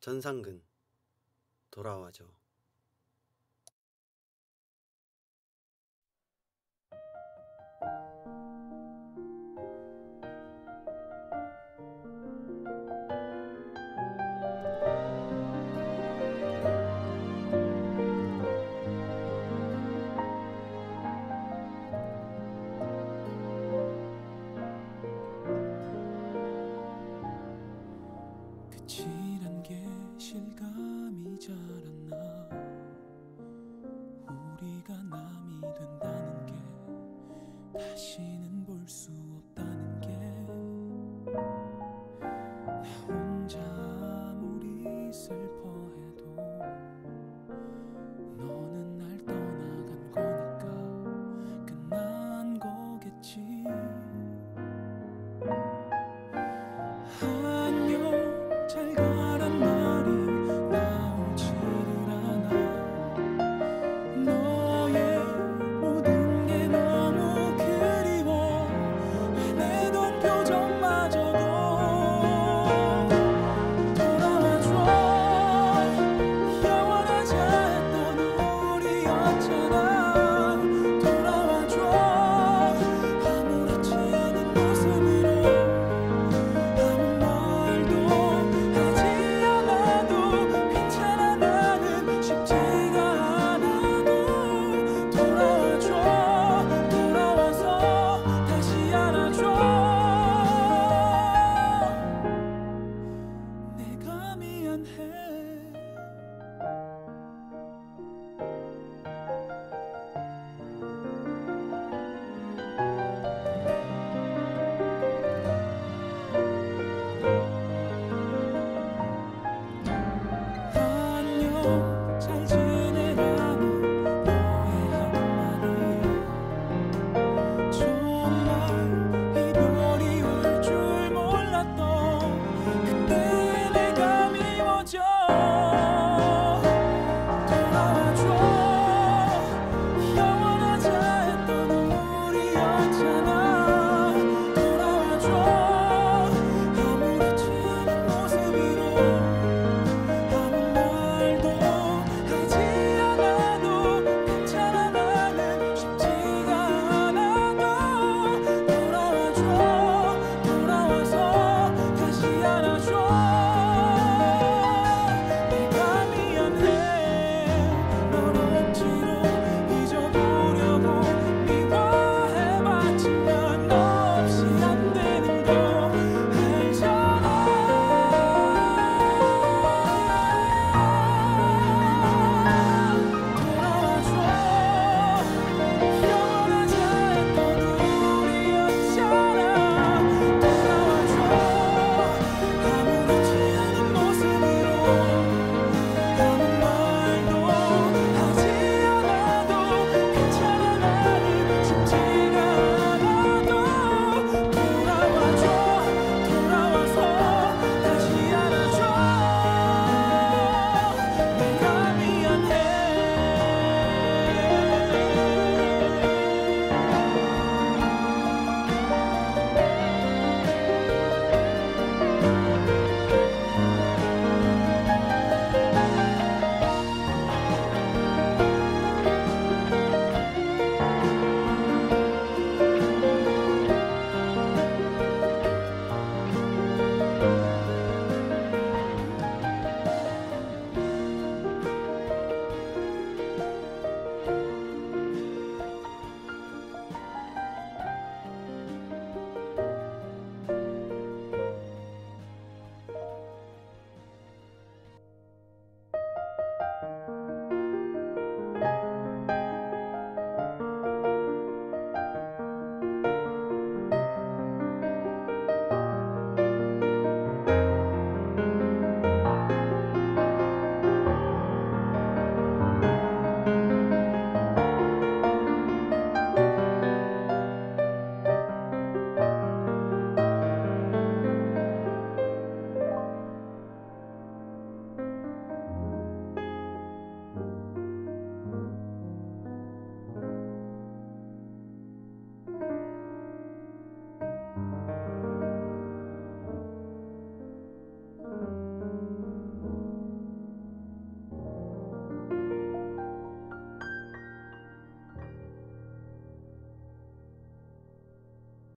전상근 돌아와줘. 그 다시는 볼수 her.